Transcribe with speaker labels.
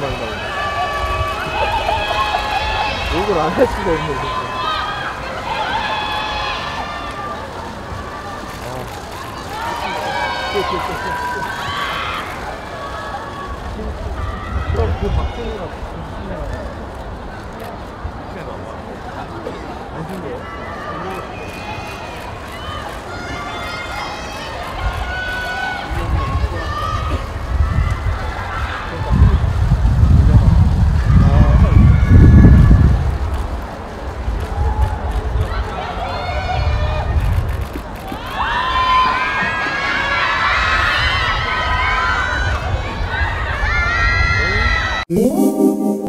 Speaker 1: 많이 나오네. 욕을 안 할 수가 없네, 진짜. 아. 그럼 그 박정희가
Speaker 2: Música